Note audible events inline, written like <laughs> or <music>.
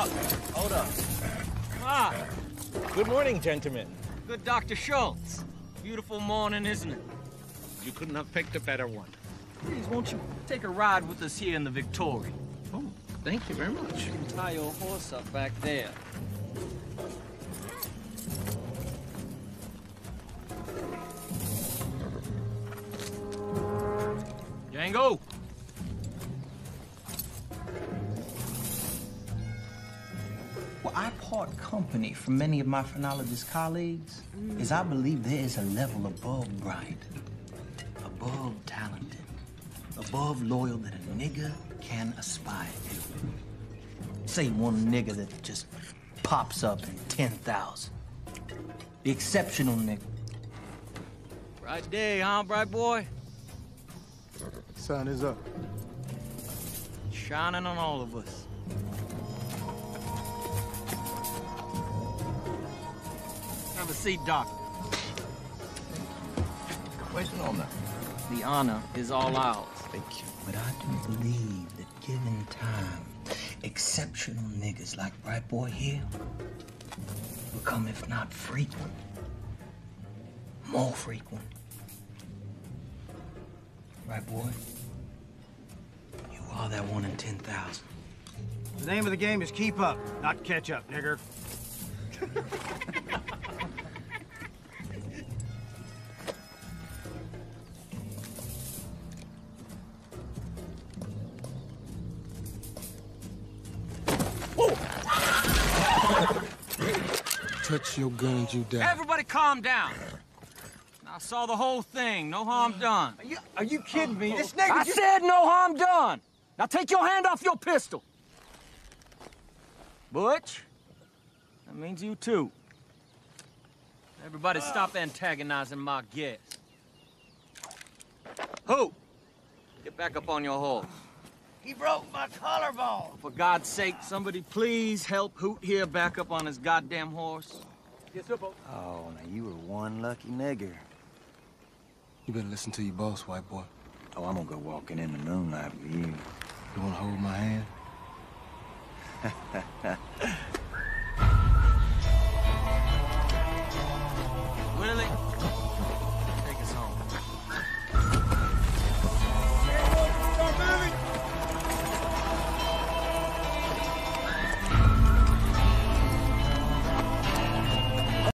Hold up. Ah, Good morning, gentlemen. good Dr. Schultz. Beautiful morning, isn't it? You couldn't have picked a better one. Please, won't you take a ride with us here in the Victoria? Oh, thank you very much. You can tie your horse up back there. Django! Well, I part company from many of my phrenologist colleagues mm. is I believe there is a level above bright, above talented, above loyal that a nigga can aspire to. Say one nigga that just pops up in 10,000. The exceptional nigga. Right day, huh, bright boy? Sun is up. Shining on all of us. Have a seat, Doctor. Waiting on that. The honor is all ours. Thank you. But I do believe that given time, exceptional niggas like Bright Boy here become, if not frequent, more frequent. Right, boy? You are that one in 10,000. The name of the game is keep up, not catch up, nigger. <laughs> Touch your guns, you die. Everybody calm down. I saw the whole thing. No harm done. Are you, are you kidding me? This nigga I just... said no harm done. Now take your hand off your pistol. Butch, that means you too. Everybody stop antagonizing my guests. Who? Get back up on your horse. He broke my collarbone. For God's sake, somebody please help Hoot here back up on his goddamn horse. Yes, sir, boss. Oh, now you were one lucky nigger. You better listen to your boss, white boy. Oh, I'm gonna go walking in the moonlight with you. You wanna hold my hand? <laughs>